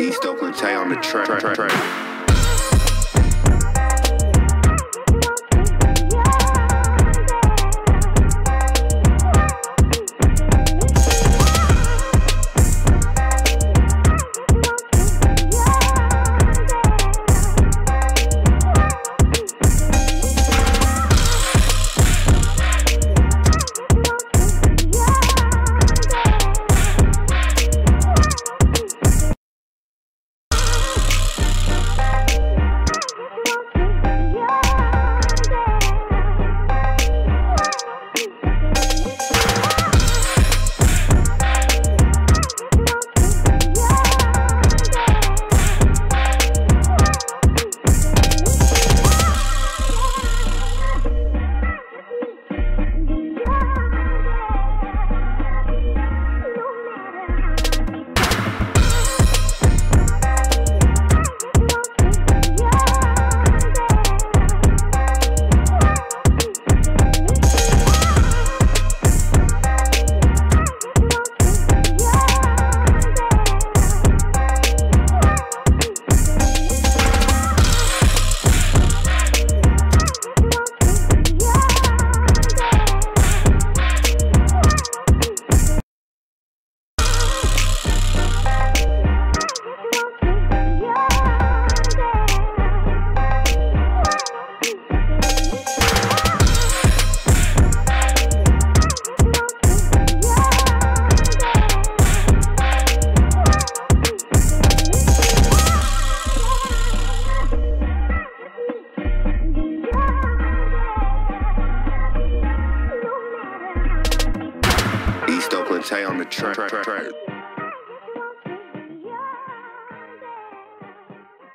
East Oakland Tay on the track. track, track, Tay on the track. track, track.